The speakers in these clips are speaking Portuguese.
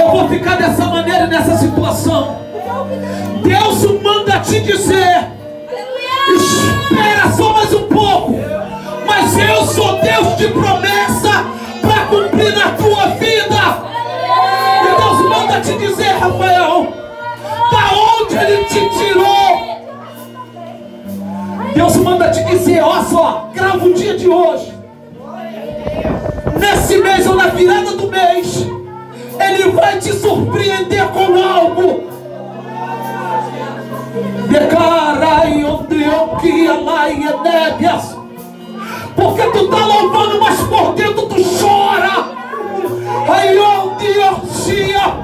Eu vou ficar dessa maneira, nessa situação. Deus manda te dizer: espera só mais um pouco. Mas eu sou Deus de promessa para cumprir na tua vida. E Deus manda te dizer, Rafael, da onde Ele te tirou. Deus manda te dizer, olha só, grava o dia de hoje. Vai te surpreender com algo. Que. Porque tu tá louvando, mas por dentro tu chora. Aí onde eu tia,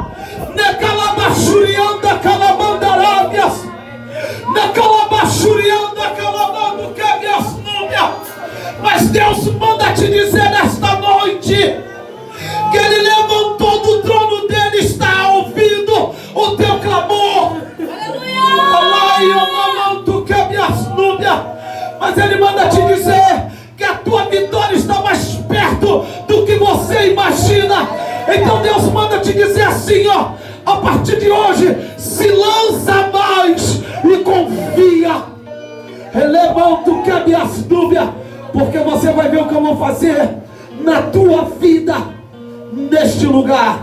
necalabachurianda, calabandarábias, necalabachurianda, calabando, cabias, núbia. Mas Deus manda te dizer nesta Eu não mando cabias, núbia. Mas Ele manda te dizer que a tua vitória está mais perto do que você imagina. Então Deus manda te dizer assim, ó, a partir de hoje, se lança mais e confia. Levanta o que a minha dúvida, porque você vai ver o que eu vou fazer na tua vida neste lugar.